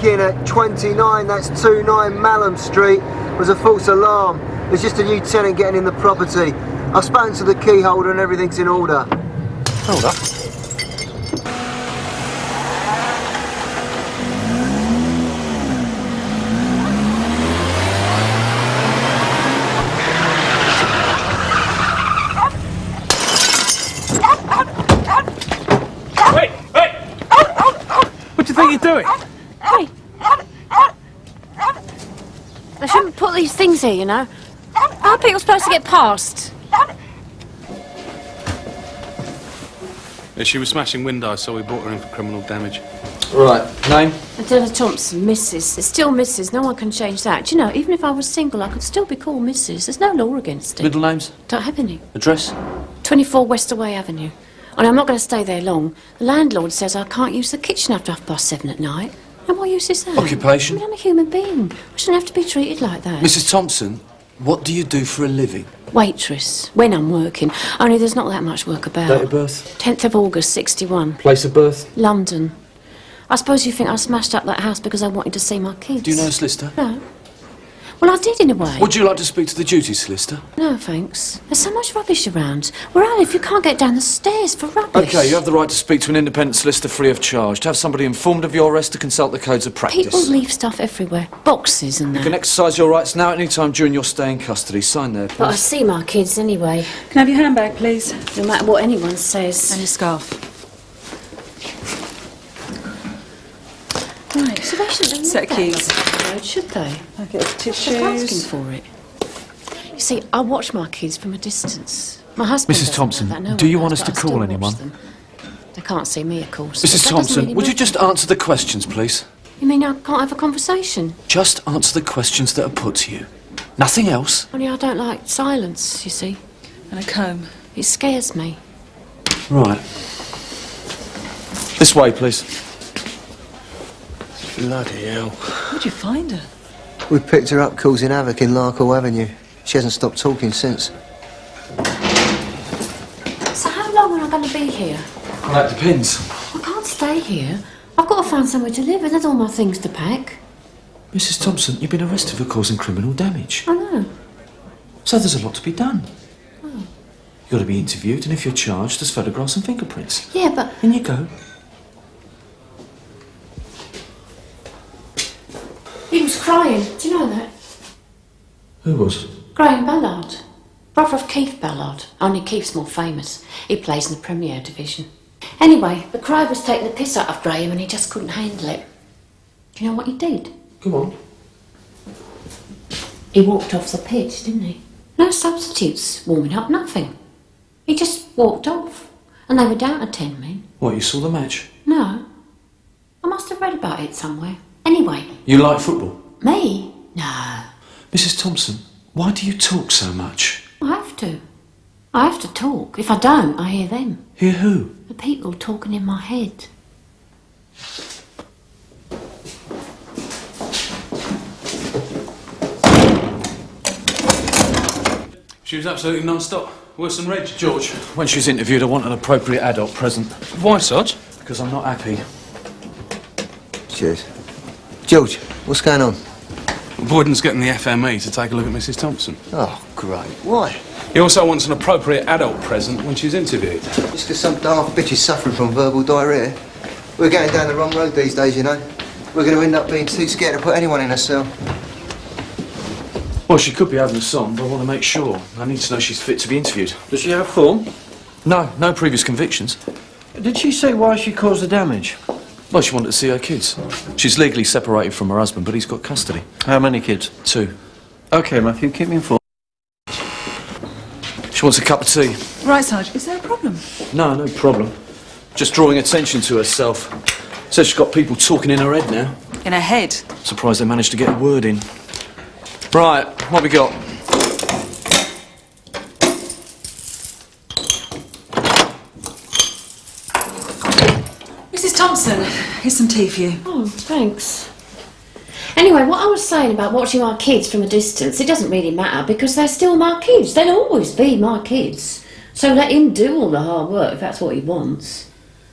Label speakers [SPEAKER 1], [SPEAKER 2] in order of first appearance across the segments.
[SPEAKER 1] break-in at 29, that's 29 Malham Street, was a false alarm. It's just a new tenant getting in the property. I've spoken to the key holder and everything's in order.
[SPEAKER 2] Hold up.
[SPEAKER 3] Wait, wait! What do you think you're doing?
[SPEAKER 4] Hey! They shouldn't put these things here, you know. How are people supposed to get past?
[SPEAKER 3] Yeah, she was smashing windows, so we brought her in for criminal damage.
[SPEAKER 2] Right, name?
[SPEAKER 4] Adela Thompson, Mrs. It's still Mrs. No one can change that. Do you know, even if I was single, I could still be called Mrs. There's no law against it.
[SPEAKER 2] Middle names?
[SPEAKER 4] Don't have any.
[SPEAKER 2] Address?
[SPEAKER 4] 24 Westerway Avenue. And I'm not going to stay there long. The landlord says I can't use the kitchen after half past seven at night. And what use is that?
[SPEAKER 2] Occupation?
[SPEAKER 4] I mean, I'm a human being. I shouldn't have to be treated like that.
[SPEAKER 2] Mrs. Thompson, what do you do for a living?
[SPEAKER 4] Waitress. When I'm working. Only there's not that much work about.
[SPEAKER 2] Date of birth?
[SPEAKER 4] 10th of August, 61.
[SPEAKER 2] Place of birth?
[SPEAKER 4] London. I suppose you think I smashed up that house because I wanted to see my kids.
[SPEAKER 2] Do you know a solicitor?
[SPEAKER 4] No. Well, I did in a way.
[SPEAKER 2] Would you like to speak to the duty solicitor?
[SPEAKER 4] No, thanks. There's so much rubbish around. Where I live, you can't get down the stairs for rubbish.
[SPEAKER 2] Okay, you have the right to speak to an independent solicitor free of charge, to have somebody informed of your arrest, to consult the codes of practice.
[SPEAKER 4] People leave stuff everywhere. Boxes and
[SPEAKER 2] You can exercise your rights now at any time during your stay in custody. Sign there,
[SPEAKER 4] But I see my kids anyway,
[SPEAKER 5] Can I have your handbag, please?
[SPEAKER 4] no matter what anyone says.
[SPEAKER 5] And your scarf. Right.
[SPEAKER 4] So they shouldn't have
[SPEAKER 5] Set
[SPEAKER 4] left that
[SPEAKER 5] keys.
[SPEAKER 4] rubbish on the road, should they?
[SPEAKER 5] Packet of
[SPEAKER 4] They're asking for it. You see, I watch my kids from a distance. My husband.
[SPEAKER 2] Mrs. Thompson,
[SPEAKER 4] that, no
[SPEAKER 2] do
[SPEAKER 4] one
[SPEAKER 2] you want
[SPEAKER 4] does,
[SPEAKER 2] us to
[SPEAKER 4] but I still
[SPEAKER 2] call anyone?
[SPEAKER 4] them. They can't see me, of course.
[SPEAKER 2] Mrs.
[SPEAKER 4] but that doesn't
[SPEAKER 2] Thompson,
[SPEAKER 4] really
[SPEAKER 2] would you just answer the questions, please?
[SPEAKER 4] You mean I can't have a conversation?
[SPEAKER 2] Just answer the questions that are put to you. Nothing else.
[SPEAKER 4] Only I don't like silence, you see.
[SPEAKER 5] And a comb.
[SPEAKER 4] It scares me.
[SPEAKER 2] Right. This way, please.
[SPEAKER 1] Bloody hell.
[SPEAKER 5] Where'd you find her?
[SPEAKER 1] We picked her up causing havoc in Larkhill Avenue. She hasn't stopped talking since.
[SPEAKER 4] So how long am I going to be here?
[SPEAKER 2] Well, that depends.
[SPEAKER 4] I can't stay here. I've got to find somewhere to live, and there's all my things to pack.
[SPEAKER 2] Mrs. Thompson, you've been arrested for causing criminal damage.
[SPEAKER 4] I know.
[SPEAKER 2] So there's a lot to be done. Oh. You've got to be interviewed, and if you're charged, there's photographs and fingerprints.
[SPEAKER 4] Yeah, but
[SPEAKER 2] In you go.
[SPEAKER 4] Crying. Do you know that?
[SPEAKER 2] Who was?
[SPEAKER 4] Graham Ballard. Brother of Keith Ballard. Only Keith's more famous. He plays in the Premier Division. Anyway, the cry was taking the piss out of Graham and he just couldn't handle it. Do you know what he did?
[SPEAKER 2] Come on.
[SPEAKER 4] He walked off the pitch, didn't he? No substitutes, warming up, nothing. He just walked off. And they were down to ten men.
[SPEAKER 2] What, you saw the match?
[SPEAKER 4] No. I must have read about it somewhere. Anyway,
[SPEAKER 2] You like football?
[SPEAKER 4] Me? No.
[SPEAKER 2] Mrs. Thompson, why do you talk so much?
[SPEAKER 4] I have to. I have to talk. If I don't, I hear them.
[SPEAKER 2] Hear who?
[SPEAKER 4] The people talking in my head.
[SPEAKER 3] She was absolutely non-stop. Worse than Reg.
[SPEAKER 2] George, when she's interviewed, I want an appropriate adult present.
[SPEAKER 3] Why, Sarge?
[SPEAKER 2] Because I'm not happy.
[SPEAKER 1] Cheers. George, what's going on?
[SPEAKER 3] Boyden's getting the FME to take a look at Mrs. Thompson.
[SPEAKER 1] Oh, great. Why?
[SPEAKER 3] He also wants an appropriate adult present when she's interviewed.
[SPEAKER 1] Just because some daft bitch is suffering from verbal diarrhea. We're going down the wrong road these days, you know. We're going to end up being too scared to put anyone in a cell.
[SPEAKER 2] Well, she could be having a song, but I want to make sure. I need to know she's fit to be interviewed.
[SPEAKER 6] Does she have form?
[SPEAKER 2] No, no previous convictions.
[SPEAKER 6] Did she say why she caused the damage?
[SPEAKER 2] Well, she wanted to see her kids. She's legally separated from her husband, but he's got custody.
[SPEAKER 6] How many kids?
[SPEAKER 2] Two.
[SPEAKER 6] Okay, Matthew, keep me informed.
[SPEAKER 2] She wants a cup of tea.
[SPEAKER 5] Right, Sarge, is there a problem?
[SPEAKER 2] No, no problem. Just drawing attention to herself. Says she's got people talking in her head now.
[SPEAKER 5] In her head.
[SPEAKER 2] Surprised they managed to get a word in. Right, what we got?
[SPEAKER 5] Mrs. Thompson, here's some tea for you.
[SPEAKER 4] Oh, thanks. Anyway, what I was saying about watching my kids from a distance, it doesn't really matter because they're still my kids. They'll always be my kids. So let him do all the hard work if that's what he wants.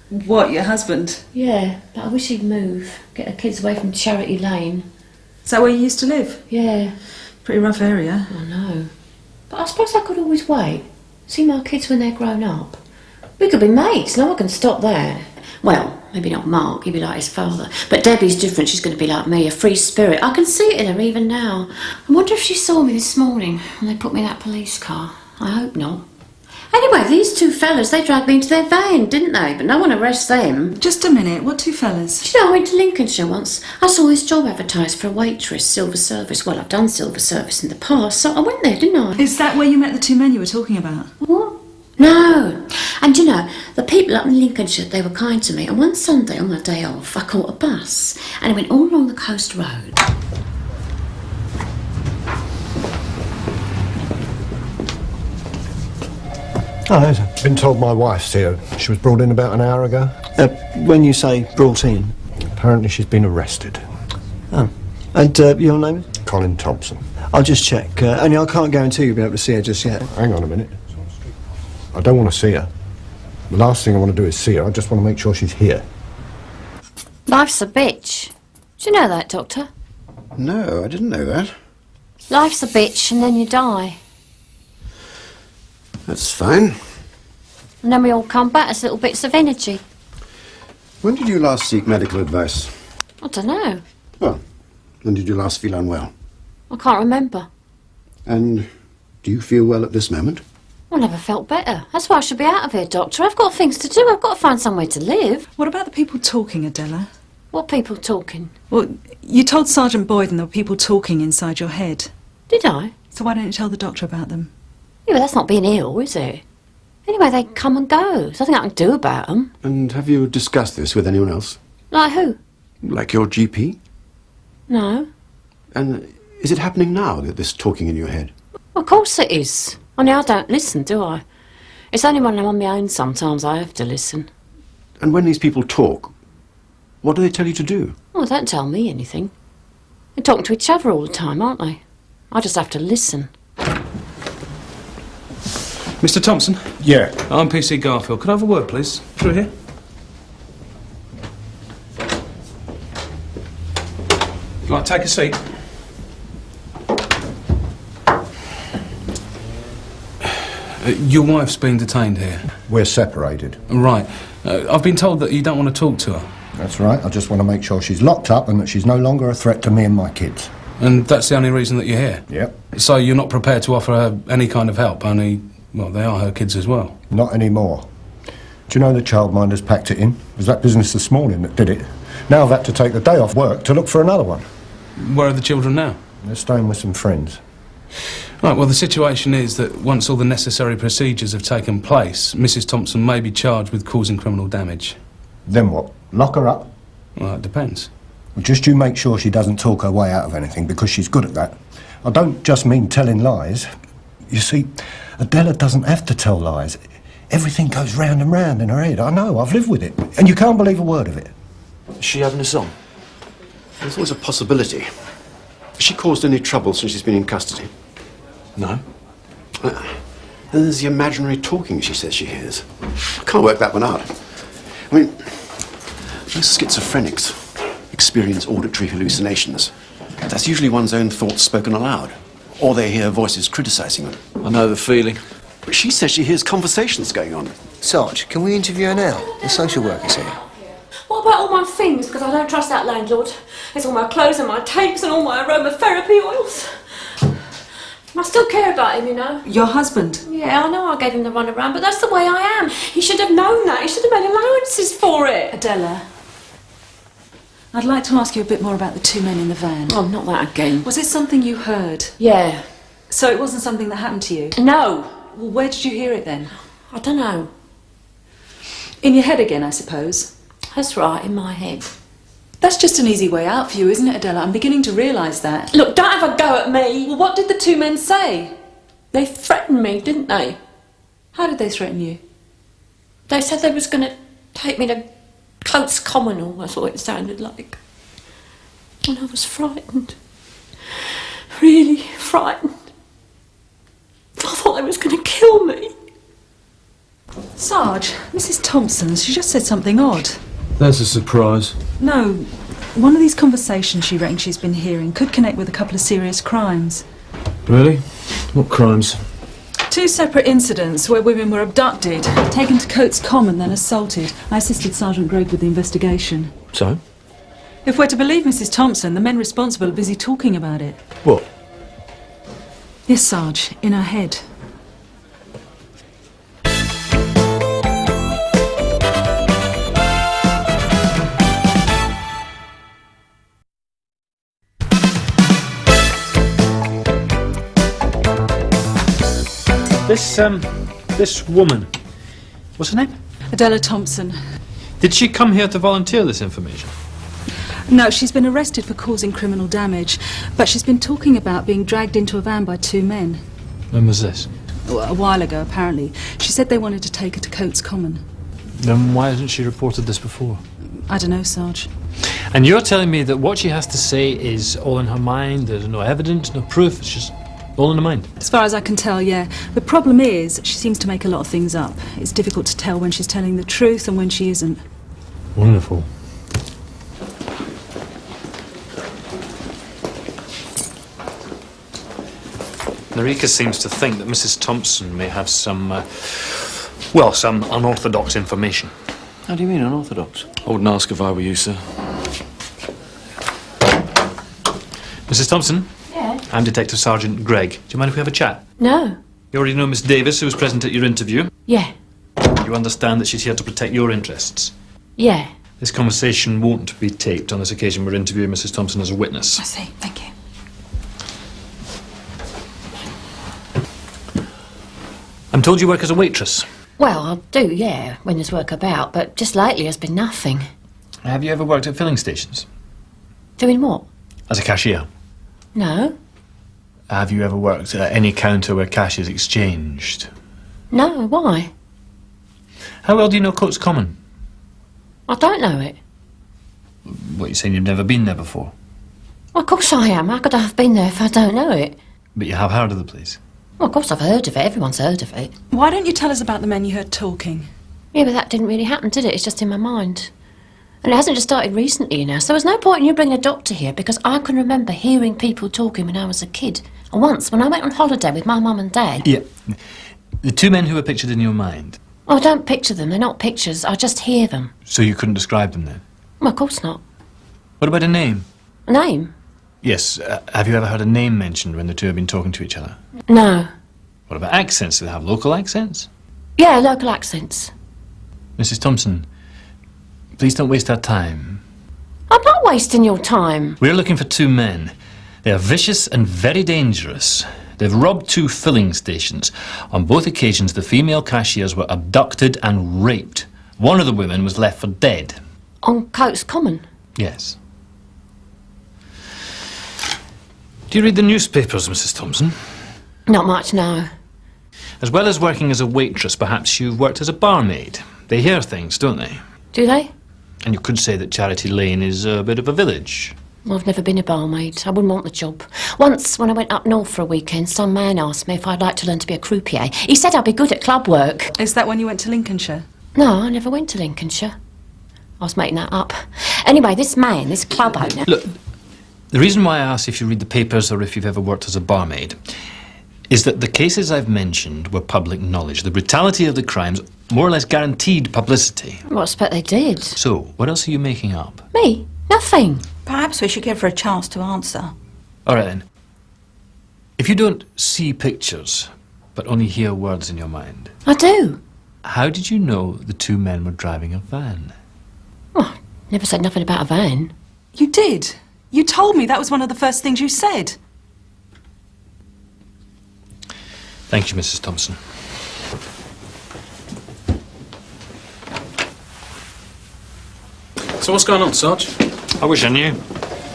[SPEAKER 5] What, your husband?
[SPEAKER 4] Yeah, but I wish he'd move. Get the kids away from Charity Lane.
[SPEAKER 5] Is that where you used to live?
[SPEAKER 4] Yeah,
[SPEAKER 5] Pretty rough area.
[SPEAKER 4] I know. But I suppose I could always wait. See my kids when they're grown up. We could be mates, no one can stop that. Well, maybe not Mark, he'd be like his father. But Debbie's different, she's going to be like me, a free spirit. I can see it in her even now. I wonder if she saw me this morning when they put me in that police car. I hope not. Anyway, these two fellas, they dragged me into their van, didn't they? But no one arrests them.
[SPEAKER 5] Just a minute, what two fellas?
[SPEAKER 4] Do you know, I went to Lincolnshire once. I saw this job advertised for a waitress, silver service. Well, I've done silver service in the past, so I went there, didn't I?
[SPEAKER 5] Is that where you met the two men you were talking about?
[SPEAKER 4] What? No. And you know, the people up in Lincolnshire, they were kind to me. And one Sunday on my day off, I caught a bus and it went all along the coast road.
[SPEAKER 7] Oh, I've been told my wife's here. She was brought in about an hour ago.
[SPEAKER 6] Uh, when you say brought in.
[SPEAKER 7] Apparently she's been arrested.
[SPEAKER 6] Oh. And uh, your name? is?
[SPEAKER 7] Colin Thompson.
[SPEAKER 6] I'll just check. Uh, only I can't guarantee you'll be able to see her just yet.
[SPEAKER 7] Hang on a minute. I don't want to see her. The last thing I want to do is see her. I just want to make sure she's here.
[SPEAKER 4] Life's a bitch. Do you know that, Doctor?
[SPEAKER 8] No, I didn't know that.
[SPEAKER 4] Life's a bitch and then you die.
[SPEAKER 8] That's fine.
[SPEAKER 4] And then we all come back as little bits of energy.
[SPEAKER 8] When did you last seek medical advice?
[SPEAKER 4] I don't know.
[SPEAKER 8] Well, when did you last feel unwell?
[SPEAKER 4] I can't remember.
[SPEAKER 8] And do you feel well at this moment?
[SPEAKER 4] I never felt better. That's why I should be out of here, Doctor. I've got things to do. I've got to find somewhere to live.
[SPEAKER 5] What about the people talking, Adela?
[SPEAKER 4] What people talking?
[SPEAKER 5] Well, you told Sergeant Boyden there were people talking inside your head.
[SPEAKER 4] Did I?
[SPEAKER 5] So why don't you tell the doctor about them?
[SPEAKER 4] Yeah, but that's not being ill, is it? Anyway, they come and go. There's nothing I can do about them.
[SPEAKER 8] And have you discussed this with anyone else?
[SPEAKER 4] Like who?
[SPEAKER 8] Like your GP?
[SPEAKER 4] No.
[SPEAKER 8] And is it happening now, that this talking in your head?
[SPEAKER 4] Of course it is. Oh, only I don't listen, do I? It's only when I'm on my own sometimes I have to listen.
[SPEAKER 8] And when these people talk, what do they tell you to do?
[SPEAKER 4] Oh, they don't tell me anything. They're talking to each other all the time, aren't they? I just have to listen.
[SPEAKER 3] Mr. Thompson,
[SPEAKER 7] Yeah.
[SPEAKER 3] I'm PC Garfield. Could I have a word, please? Through here. You Right, take a seat. Your wife's been detained here.
[SPEAKER 7] We're separated.
[SPEAKER 3] Right. Uh, I've been told that you don't want to talk to her.
[SPEAKER 7] That's right. I just want to make sure she's locked up and that she's no longer a threat to me and my kids.
[SPEAKER 3] And that's the only reason that you're here.
[SPEAKER 7] Yep.
[SPEAKER 3] So you're not prepared to offer her any kind of help, only, well, they are her kids as well.
[SPEAKER 7] Not anymore. Do you know the childminders packed it in? It was that business this morning that did it. Now I've had to take the day off work to look for another one.
[SPEAKER 3] Where are the children now?
[SPEAKER 7] They're staying with some friends.
[SPEAKER 3] Right, well, the situation is that once all the necessary procedures have taken place, Mrs. Thompson may be charged with causing criminal damage.
[SPEAKER 7] Then what? Lock her up?
[SPEAKER 3] Well, it depends.
[SPEAKER 7] Well, just you make sure she doesn't talk her way out of anything because she's good at that. I don't just mean telling lies. You see, Adela doesn't have to tell lies. Everything goes round and round in her head. I know, I've lived with it. And you can't believe a word of it.
[SPEAKER 2] Is she having a song?
[SPEAKER 8] There's always a possibility. Has she caused any trouble since she's been in custody?
[SPEAKER 2] No.
[SPEAKER 8] And there's the imaginary talking she says she hears. I can't work that one out. I mean, most schizophrenics experience auditory hallucinations. That's usually one's own thoughts spoken aloud, or they hear voices criticizing them.
[SPEAKER 2] I know the feeling.
[SPEAKER 8] But she says she hears conversations going on.
[SPEAKER 1] Sarge, can we interview her now? The social worker's here.
[SPEAKER 4] What about all my things? Because I don't trust that landlord. It's all my clothes and my tapes and all my aromatherapy oils. I still care about him, you know.
[SPEAKER 5] Your husband?
[SPEAKER 4] Yeah, I know I gave him the runaround, but that's the way I am. He should have known that. He should have made allowances for it.
[SPEAKER 5] Adela. I'd like to ask you a bit more about the two men in the van.
[SPEAKER 4] Oh, not that again.
[SPEAKER 5] Was it something you heard?
[SPEAKER 4] Yeah.
[SPEAKER 5] So it wasn't something that happened to you?
[SPEAKER 4] No.
[SPEAKER 5] Well, where did you hear it then?
[SPEAKER 4] I don't know.
[SPEAKER 5] In your head again, I suppose.
[SPEAKER 4] That's right, in my head.
[SPEAKER 5] That's just an easy way out for you, isn't it, Adela? I'm beginning to realise that.
[SPEAKER 4] Look, don't have a go at me.
[SPEAKER 5] Well, what did the two men say?
[SPEAKER 4] They threatened me, didn't they?
[SPEAKER 5] How did they threaten you?
[SPEAKER 4] They said they was going to take me to Coates Communal. That's what it sounded like. And I was frightened. Really frightened. I thought they was going to kill me.
[SPEAKER 5] Sarge, Mrs. Thompson, she just said something odd.
[SPEAKER 2] There's a surprise.
[SPEAKER 5] No, one of these conversations she reckons she's been hearing could connect with a couple of serious crimes.
[SPEAKER 2] Really? What crimes?
[SPEAKER 5] Two separate incidents where women were abducted, taken to Coates Common, then assaulted. I assisted Sergeant Greig with the investigation.
[SPEAKER 2] So?
[SPEAKER 5] If we're to believe Mrs. Thompson, the men responsible are busy talking about it.
[SPEAKER 2] What?
[SPEAKER 5] Yes, Sarge, in her head.
[SPEAKER 9] This, um, this woman, what's her name?
[SPEAKER 5] Adela Thompson.
[SPEAKER 9] Did she come here to volunteer this information?
[SPEAKER 5] No, she's been arrested for causing criminal damage, but she's been talking about being dragged into a van by two men.
[SPEAKER 9] When was this?
[SPEAKER 5] A while ago, apparently. She said they wanted to take her to Coates Common.
[SPEAKER 9] Then why hasn't she reported this before?
[SPEAKER 5] I don't know, Sarge.
[SPEAKER 9] And you're telling me that what she has to say is all in her mind, there's no evidence, no proof, it's just all in her mind?
[SPEAKER 5] As far as I can tell, yeah. The problem is, she seems to make a lot of things up. It's difficult to tell when she's telling the truth and when she isn't.
[SPEAKER 9] Wonderful. Norika seems to think that Mrs. Thompson may have some, uh, well, some unorthodox information.
[SPEAKER 2] How do you mean unorthodox? I wouldn't ask if I were you, sir.
[SPEAKER 9] Mrs. Thompson? I'm Detective Sergeant Greig. Do you mind if we have a chat?
[SPEAKER 4] No.
[SPEAKER 9] You already know Miss Davis, who was present at your interview.
[SPEAKER 4] Yeah.
[SPEAKER 9] You understand that she's here to protect your interests.
[SPEAKER 4] Yeah.
[SPEAKER 9] This conversation won't be taped on this occasion. We're interviewing Mrs. Thompson as a witness.
[SPEAKER 5] I see. Thank you.
[SPEAKER 9] I'm told you work as a waitress.
[SPEAKER 4] Well, I do, yeah, when there's work about, but just lately there's been nothing.
[SPEAKER 9] Have you ever worked at filling stations?
[SPEAKER 4] Doing what?
[SPEAKER 9] As a cashier?
[SPEAKER 4] No.
[SPEAKER 9] Have you ever worked at any counter where cash is exchanged?
[SPEAKER 4] No, why?
[SPEAKER 9] How well do you know Coates Common?
[SPEAKER 4] I don't know it.
[SPEAKER 9] What, you saying you've never been there before?
[SPEAKER 4] Well, of course I am. How could I have been there if I don't know it?
[SPEAKER 9] But you have heard of the place?
[SPEAKER 4] Well, of course I've heard of it. Everyone's heard of it.
[SPEAKER 5] Why don't you tell us about the men you heard talking?
[SPEAKER 4] Yeah, but that didn't really happen, did it? It's just in my mind. And it hasn't just started recently, you know. So there's no point in you bringing a doctor here because I can remember hearing people talking when I was a kid. Once, when I went on holiday with my mum and dad.
[SPEAKER 9] Yeah. The two men who were pictured in your mind.
[SPEAKER 4] Oh, I don't picture them. They're not pictures. I just hear them.
[SPEAKER 9] So you couldn't describe them then?
[SPEAKER 4] Well, of course not.
[SPEAKER 9] What about a name?
[SPEAKER 4] A name?
[SPEAKER 9] Yes. Uh, have you ever heard a name mentioned when the two have been talking to each other?
[SPEAKER 4] No.
[SPEAKER 9] What about accents? Do they have local accents?
[SPEAKER 4] Yeah, local accents.
[SPEAKER 9] Mrs. Thompson, please don't waste our time.
[SPEAKER 4] I'm not wasting your time.
[SPEAKER 9] We're looking for two men. They are vicious and very dangerous. They've robbed two filling stations. On both occasions, the female cashiers were abducted and raped. One of the women was left for dead.
[SPEAKER 4] On Coates Common.
[SPEAKER 9] Yes. Do you read the newspapers, Mrs. Thompson?
[SPEAKER 4] Not much, no.
[SPEAKER 9] As well as working as a waitress, perhaps you've worked as a barmaid. They hear things, don't they?
[SPEAKER 4] Do they?
[SPEAKER 9] And you could say that Charity Lane is a bit of a village.
[SPEAKER 4] Well, I've never been a barmaid. I wouldn't want the job. Once, when I went up north for a weekend, some man asked me if I'd like to learn to be a croupier. He said I'd be good at club work.
[SPEAKER 5] Is that when you went to Lincolnshire?
[SPEAKER 4] No, I never went to Lincolnshire. I was making that up. Anyway, this man, this club owner.
[SPEAKER 9] Look, the reason why I asked if you read the papers or if you've ever worked as a barmaid is that the cases I've mentioned were public knowledge. The brutality of the crimes more or less guaranteed publicity.
[SPEAKER 4] Well, I expect they did.
[SPEAKER 9] So, what else are you making up?
[SPEAKER 4] Me? Nothing.
[SPEAKER 10] Perhaps we should give her a chance to answer.
[SPEAKER 9] All right then. If you don't see pictures, but only hear words in your mind,
[SPEAKER 4] I do.
[SPEAKER 9] how did you know the two men were driving a van?
[SPEAKER 4] Well, never said nothing about a van.
[SPEAKER 5] You did. You told me that was one of the first things you said.
[SPEAKER 9] Thank you, Mrs. Thompson.
[SPEAKER 3] So what's going on, Sarge?
[SPEAKER 9] I wish I knew.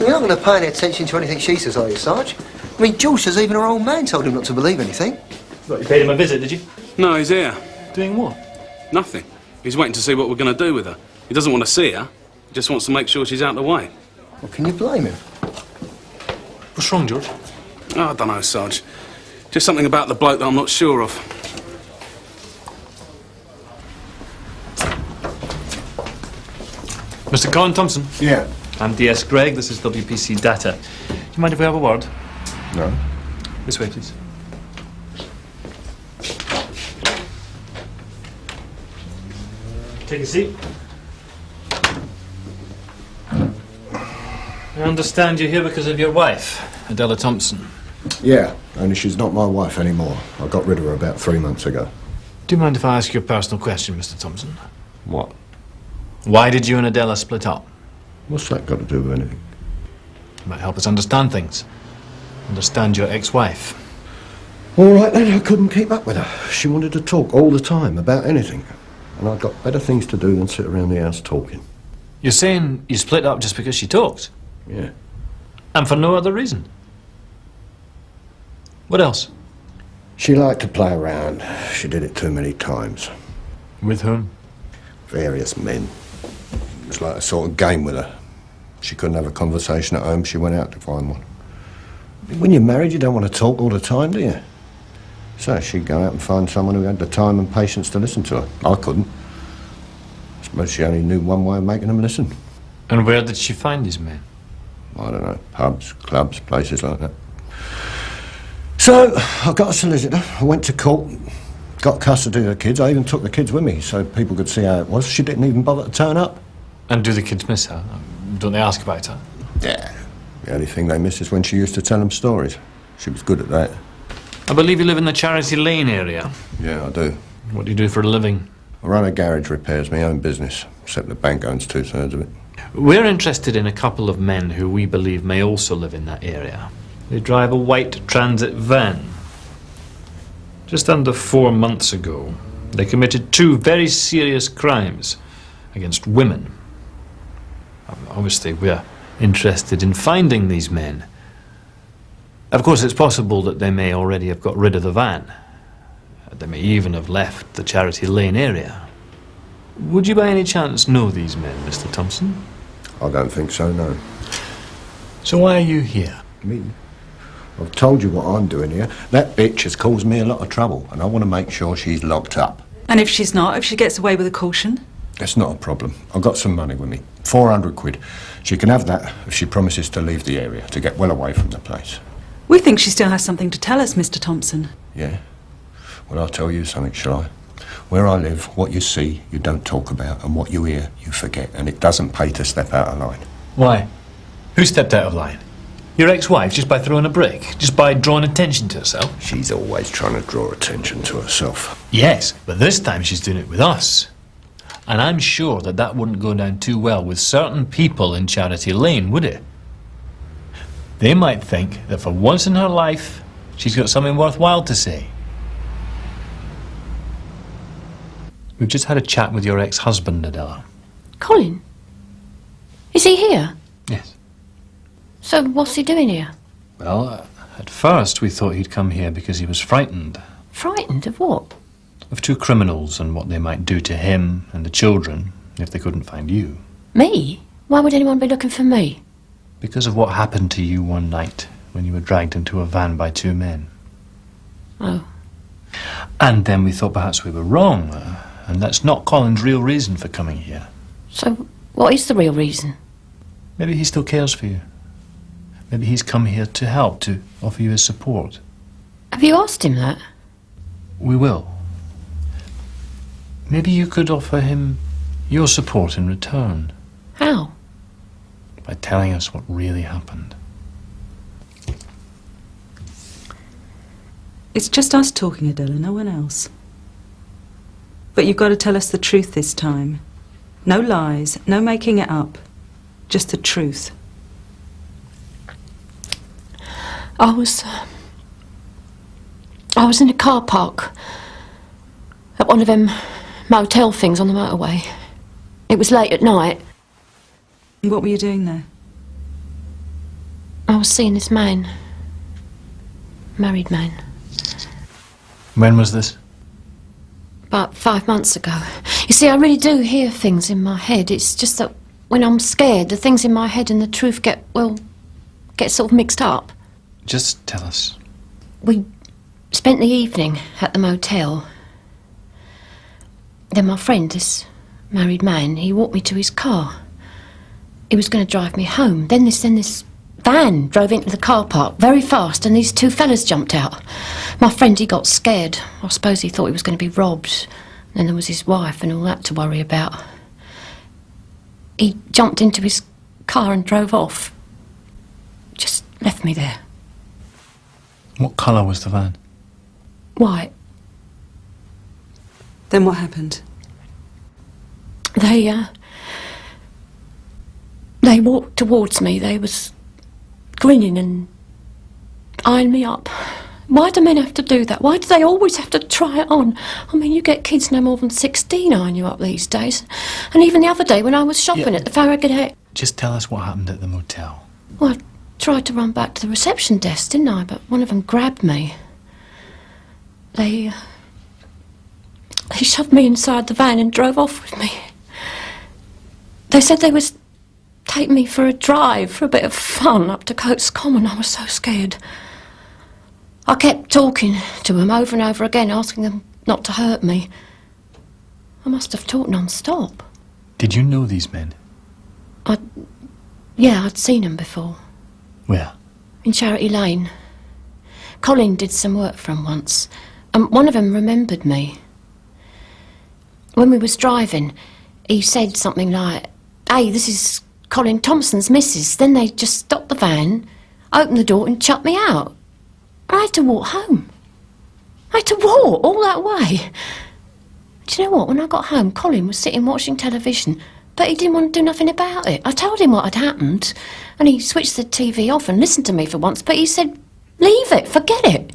[SPEAKER 1] You're not going to pay any attention to anything she says, are you, Sarge? I mean, Jules says even her old man told him not to believe anything.
[SPEAKER 9] You paid him a visit, did you?
[SPEAKER 3] No, he's here.
[SPEAKER 9] Doing what?
[SPEAKER 3] Nothing. He's waiting to see what we're going to do with her. He doesn't want to see her. He just wants to make sure she's out of the way.
[SPEAKER 1] Well, can you blame him?
[SPEAKER 9] What's wrong, George?
[SPEAKER 3] Oh, I don't know, Sarge. Just something about the bloke that I'm not sure of.
[SPEAKER 9] Mr. Colin Thompson?
[SPEAKER 7] Yeah.
[SPEAKER 9] I'm DS Greig, This is WPC Datta. Do you mind if we have a word?
[SPEAKER 7] No.
[SPEAKER 9] This way, please. Take a seat. I understand you're here because of your wife, Adela Thompson.
[SPEAKER 7] Yeah, only she's not my wife anymore. I got rid of her about three months ago.
[SPEAKER 9] Do you mind if I ask you a personal question, Mr. Thompson?
[SPEAKER 7] What?
[SPEAKER 9] Why did you and Adela split up?
[SPEAKER 7] What's that got to do with anything?
[SPEAKER 9] It might help us understand things. Understand your ex-wife.
[SPEAKER 7] All right then, I couldn't keep up with her. She wanted to talk all the time about anything. And I've got better things to do than sit around the house talking.
[SPEAKER 9] You're saying you split up just because she talked?
[SPEAKER 7] Yeah.
[SPEAKER 9] And for no other reason? What else?
[SPEAKER 7] She liked to play around. She did it too many times.
[SPEAKER 9] With whom?
[SPEAKER 7] Various men. It was like a sort of game with her. She couldn't have a conversation at home, she went out to find one. When you're married, you don't want to talk all the time, do you? So she'd go out and find someone who had the time and patience to listen to her. I couldn't. I suppose she only knew one way of making them listen.
[SPEAKER 9] And where did she find these men?
[SPEAKER 7] I don't know, pubs, clubs, places like that. So, I got a solicitor. I went to court, got custody of the kids. I even took the kids with me so people could see how it was. She didn't even bother to turn up.
[SPEAKER 9] And do the kids miss her? Don't they ask about her?
[SPEAKER 7] Yeah. The only thing they miss is when she used to tell them stories. She was good at that.
[SPEAKER 9] I believe you live in the Charity Lane area.
[SPEAKER 7] Yeah, I do.
[SPEAKER 9] What do you do for a living?
[SPEAKER 7] I run a garage repairs, my own business, except the bank owns two thirds of it.
[SPEAKER 9] We're interested in a couple of men who we believe may also live in that area. They drive a white transit van. Just under four months ago, they committed two very serious crimes against women. Obviously, we're interested in finding these men. Of course, it's possible that they may already have got rid of the van. They may even have left the Charity Lane area. Would you by any chance know these men, Mr. Thompson?
[SPEAKER 7] I don't think so, no.
[SPEAKER 9] So why are you here?
[SPEAKER 7] Me? I've told you what I'm doing here. That bitch has caused me a lot of trouble, and I want to make sure she's locked up.
[SPEAKER 5] And if she's not, if she gets away with a caution?
[SPEAKER 7] That's not a problem. I've got some money with me. 400 quid. She can have that if she promises to leave the area, to get well away from the place.
[SPEAKER 5] We think she still has something to tell us, Mr. Thompson.
[SPEAKER 7] Yeah? Well, I'll tell you something, shall I? Where I live, what you see, you don't talk about, and what you hear, you forget, and it doesn't pay to step out of line.
[SPEAKER 9] Why? Who stepped out of line? Your ex-wife, just by throwing a brick? Just by drawing attention to herself?
[SPEAKER 7] She's always trying to draw attention to herself.
[SPEAKER 9] Yes, but this time she's doing it with us. And I'm sure that that wouldn't go down too well with certain people in Charity Lane, would it? They might think that for once in her life, she's got something worthwhile to say. We've just had a chat with your ex-husband, Adela.
[SPEAKER 4] Colin? Is he here?
[SPEAKER 9] Yes.
[SPEAKER 4] So what's he doing here?
[SPEAKER 9] Well, at first we thought he'd come here because he was frightened
[SPEAKER 4] Frightened of what?
[SPEAKER 9] Of two criminals and what they might do to him and the children if they couldn't find you.
[SPEAKER 4] Me? Why would anyone be looking for me?
[SPEAKER 9] Because of what happened to you one night when you were dragged into a van by two men.
[SPEAKER 4] Oh.
[SPEAKER 9] And then we thought perhaps we were wrong, uh, and that's not Colin's real reason for coming here.
[SPEAKER 4] So what is the real reason?
[SPEAKER 9] Maybe he still cares for you. Maybe he's come here to help, to offer you his support.
[SPEAKER 4] Have you asked him that?
[SPEAKER 9] We will. Maybe you could offer him your support in return
[SPEAKER 4] How?
[SPEAKER 9] by telling us what really happened.
[SPEAKER 5] It's just us talking, Adela, no one else. But you've got to tell us the truth this time. No lies, no making it up. Just the truth.
[SPEAKER 4] I was. Uh, I was in a car park at one of them motel things on the motorway. It was late at night.
[SPEAKER 5] What were you doing there?
[SPEAKER 4] I was seeing this man. Married man.
[SPEAKER 9] When was this?
[SPEAKER 4] About five months ago. You see, I really do hear things in my head. It's just that when I'm scared, the things in my head and the truth get, well, get sort of mixed up.
[SPEAKER 9] Just tell us.
[SPEAKER 4] We spent the evening at the motel. Then my friend, this married man, he walked me to his car. he was going to drive me home. Then this, then this van drove into the car park very fast, and these two fellas jumped out. My friend, he got scared. I suppose he thought he was going to be robbed. Then there was his wife and all that to worry about. He jumped into his car and drove off. Just left me there.
[SPEAKER 2] What colour was the van?
[SPEAKER 4] White.
[SPEAKER 5] Then what happened?
[SPEAKER 4] They, uh. They walked towards me. They was grinning and eyeing me up. Why do men have to do that? Why do they always have to try it on? I mean, you get kids no more than 16 eyeing you up these days. And even the other day when I was shopping
[SPEAKER 2] Yeah.
[SPEAKER 4] at the Farragut Head,
[SPEAKER 2] Just tell us what happened at the motel.
[SPEAKER 4] well, I tried to run back to the reception desk, didn't I? But one of them grabbed me. They. Uh, they shoved me inside the van and drove off with me. They said they was take me for a drive, for a bit of fun up to Coates Common. I was so scared. I kept talking to them over and over again, asking them not to hurt me. I must have talked non-stop.
[SPEAKER 2] Did you know these men?
[SPEAKER 4] I, yeah, I'd seen them before.
[SPEAKER 2] Where?
[SPEAKER 4] in Charity Lane. Colin did some work for for 'em once, and one of 'em remembered me. When we was driving, he said something like, "Hey, this is Colin Thompson's missus." Then they just stopped the van, opened the door, and chucked me out. I had to walk home. I had to walk all that way. Do you know what? When I got home, Colin was sitting watching television, but he didn't want to do nothing about it. I told him what had happened, and he switched the TV off and listened to me for once, but he said, Leave it, forget it.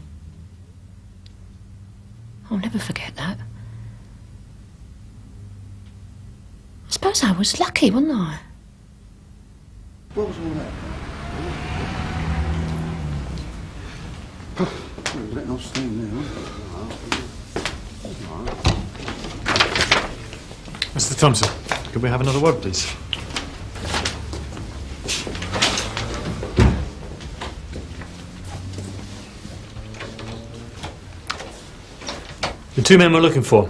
[SPEAKER 4] I'll never forget that. I suppose I was lucky, wasn't I?
[SPEAKER 8] What was all that?
[SPEAKER 2] Mr. Thompson, could we have another word, please? The two men we're looking for.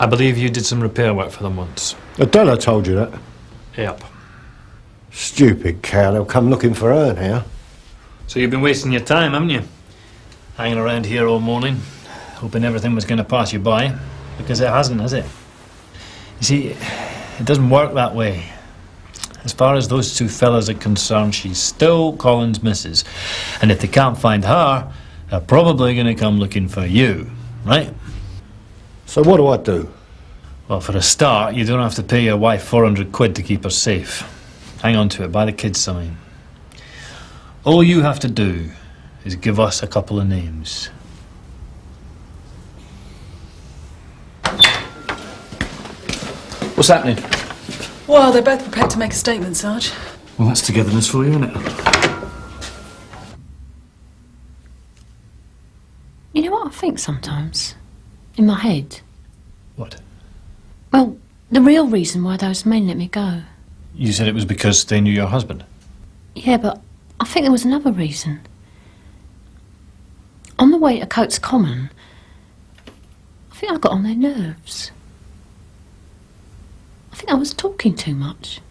[SPEAKER 2] I believe you did some repair work for them once.
[SPEAKER 7] Uh, Adela told you that.
[SPEAKER 2] Yep.
[SPEAKER 7] Stupid cow, they'll come looking for her now.
[SPEAKER 9] So you've been wasting your time, haven't you? Hanging around here all morning, hoping everything was going to pass you by. Because it hasn't, has it? You see, it doesn't work that way. As far as those two fellas are concerned, she's still Colin's missus. And if they can't find her, they're probably going to come looking for you, right?
[SPEAKER 7] So what do I do?
[SPEAKER 9] Well, for a start, you don't have to pay your wife 400 quid to keep her safe. Hang on to it, buy the kids something. All you have to do is give us a couple of names.
[SPEAKER 2] What's happening?
[SPEAKER 11] Well, they're both prepared to make a statement, Sarge.
[SPEAKER 2] Well, that's togetherness for you, isn't it?
[SPEAKER 4] You know what I think sometimes? In my head?
[SPEAKER 9] What?
[SPEAKER 4] Well, the real reason why those men let me go.
[SPEAKER 9] You said it was because they knew your husband.
[SPEAKER 4] Yeah, but I think there was another reason. On the way to Coates Common, I think I got on their nerves. I think I was talking too much.